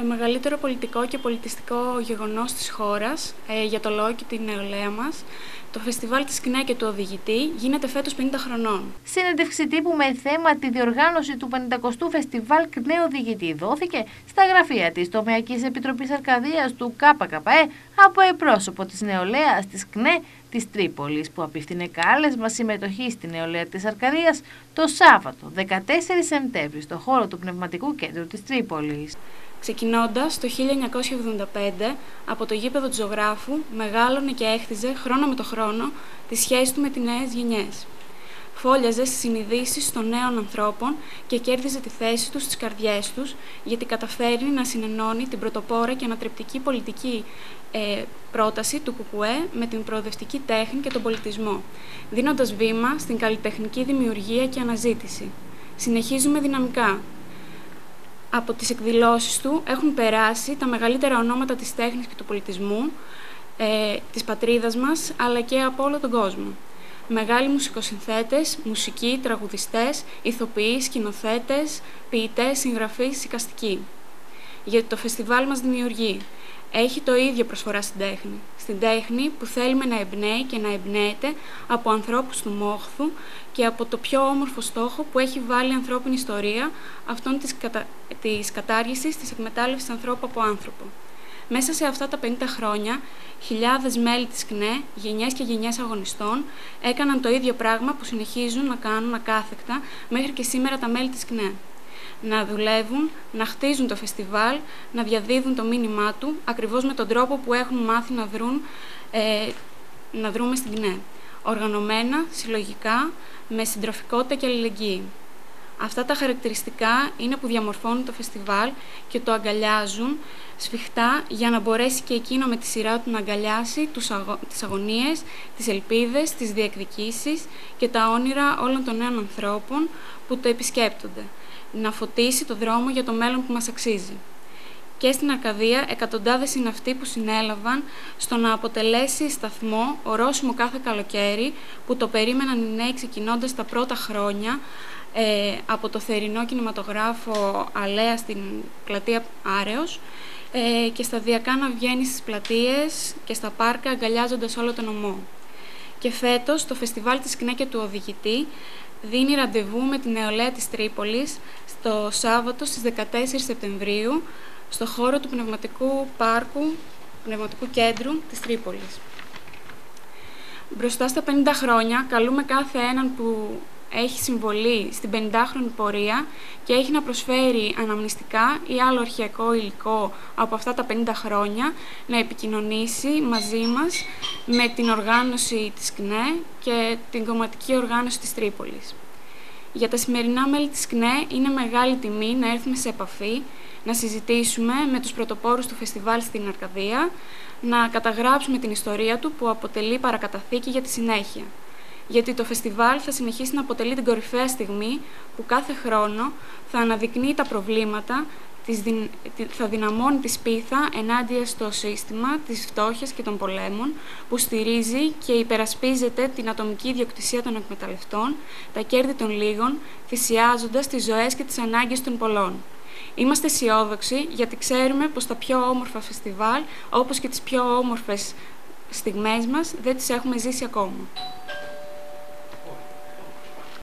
Το μεγαλύτερο πολιτικό και πολιτιστικό γεγονός της χώρας ε, για το λαό και την νεολαία μας, το φεστιβάλ της ΚΝΕ και του Οδηγητή, γίνεται φέτος 50 χρονών. Συνέντευξη τύπου με θέμα τη διοργάνωση του 50ου Φεστιβάλ ΚΝΕ Οδηγητή δόθηκε στα γραφεία της Τομεακής Επιτροπής Αρκαδίας του ΚΚΕ από εκπρόσωπο της νεολαίας της ΚΝΕ της Τρίπολης που απίφθινε κάλεσμα συμμετοχή στη νεολαία της Αρκαδίας το Σάββατο 14 Σεπτέμβρη στο χώρο του Πνευματικού Κέντρου της Τρίπολης. Ξεκινώντας το 1975 από το γήπεδο του ζωγράφου μεγάλωνε και έχτιζε χρόνο με το χρόνο τη σχέση του με τις νέες γενιές. Φόλιαζε στις συνειδήσεις των νέων ανθρώπων και κέρδιζε τη θέση του στις καρδιές τους γιατί καταφέρνει να συνενώνει την πρωτοπόρα και ανατρεπτική πολιτική ε, πρόταση του ΚΚΕ με την προοδευτική τέχνη και τον πολιτισμό, δίνοντας βήμα στην καλλιτεχνική δημιουργία και αναζήτηση. Συνεχίζουμε δυναμικά, από τις εκδηλώσεις του έχουν περάσει τα μεγαλύτερα ονόματα της τέχνης και του πολιτισμού, ε, της πατρίδας μας, αλλά και από όλο τον κόσμο. Μεγάλοι μουσικοσυνθέτες, μουσικοί, τραγουδιστές, ηθοποιοί, σκηνοθέτες, ποιητές, συγγραφείς, οικαστικοί. Γιατί το φεστιβάλ μας δημιουργεί έχει το ίδιο προσφορά στην τέχνη. Στην τέχνη που θέλουμε να εμπνέει και να εμπνέεται από ανθρώπους του μόχθου και από το πιο όμορφο στόχο που έχει βάλει η ανθρώπινη ιστορία, αυτόν της, κατα... της κατάργησης, της εκμετάλλευσης ανθρώπου από άνθρωπο. Μέσα σε αυτά τα 50 χρόνια, χιλιάδες μέλη της ΚΝΕ, γενιές και γενιές αγωνιστών, έκαναν το ίδιο πράγμα που συνεχίζουν να κάνουν ακάθεκτα μέχρι και σήμερα τα μέλη της ΚΝΕ να δουλεύουν, να χτίζουν το φεστιβάλ, να διαδίδουν το μήνυμά του, ακριβώς με τον τρόπο που έχουν μάθει να, δρουν, ε, να δρούμε στην ΚΝΕ. Οργανωμένα, συλλογικά, με συντροφικότητα και αλληλεγγύη. Αυτά τα χαρακτηριστικά είναι που διαμορφώνουν το φεστιβάλ και το αγκαλιάζουν σφιχτά για να μπορέσει και εκείνο με τη σειρά του να αγκαλιάσει τους αγω... τις αγωνίες, τις ελπίδες, τις διεκδικήσεις και τα όνειρα όλων των νέων ανθρώπων που το επισκέπτονται να φωτίσει το δρόμο για το μέλλον που μας αξίζει. Και στην Αρκαδία εκατοντάδες είναι αυτοί που συνέλαβαν στο να αποτελέσει σταθμό ορόσημο κάθε καλοκαίρι που το περίμεναν οι νέοι ξεκινώντας τα πρώτα χρόνια ε, από το θερινό κινηματογράφο Αλέα στην πλατεία Άρεος ε, και σταδιακά να βγαίνει στις πλατείες και στα πάρκα αγκαλιάζοντας όλο τον ομό. Και φέτος το φεστιβάλ της Κνέκε του Οδηγητή δίνει ραντεβού με την νεολαία της Τρίπολης στο Σάββατο στις 14 Σεπτεμβρίου στο χώρο του Πνευματικού Πάρκου, Πνευματικού Κέντρου της Τρίπολης. Μπροστά στα 50 χρόνια καλούμε κάθε έναν που έχει συμβολή στην 50χρονη πορεία και έχει να προσφέρει αναμνηστικά ή άλλο αρχαιακό υλικό από αυτά τα 50 χρόνια να επικοινωνήσει μαζί μας με την οργάνωση της ΚΝΕ και την κομματική οργάνωση της Τρίπολης. Για τα σημερινά μέλη της ΚΝΕ είναι μεγάλη τιμή να έρθουμε σε επαφή, να συζητήσουμε με τους πρωτοπόρους του φεστιβάλ στην Αρκαδία, να καταγράψουμε την ιστορία του που αποτελεί παρακαταθήκη για τη συνέχεια γιατί το φεστιβάλ θα συνεχίσει να αποτελεί την κορυφαία στιγμή που κάθε χρόνο θα αναδεικνύει τα προβλήματα, θα δυναμώνει τη σπίθα ενάντια στο σύστημα της φτώχειας και των πολέμων που στηρίζει και υπερασπίζεται την ατομική ιδιοκτησία των εκμεταλλευτών, τα κέρδη των λίγων, θυσιάζοντας τις ζωές και τις ανάγκες των πολλών. Είμαστε αισιόδοξοι γιατί ξέρουμε πως τα πιο όμορφα φεστιβάλ, όπως και τις πιο όμορφες στιγμές μας, δεν τις έχουμε ζήσει ακόμα.